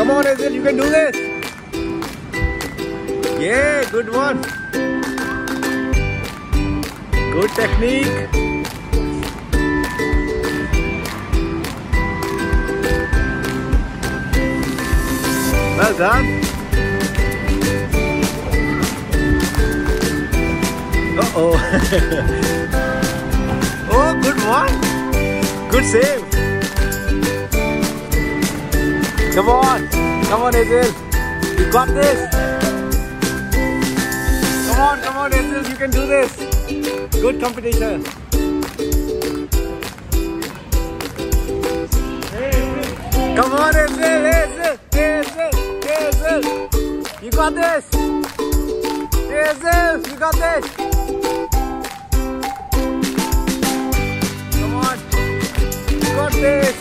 Come on, Azil, you can do this. Yeah, good one. Good technique. Well done. Uh-oh. oh, good one. Good save. Come on. Come on, Azil. You got this. Come on, come on, Azil. You can do this. Good competition. Come on, Azil. Azil. Azil. Azil. You got this. Azil. You got this. Come on. You got this.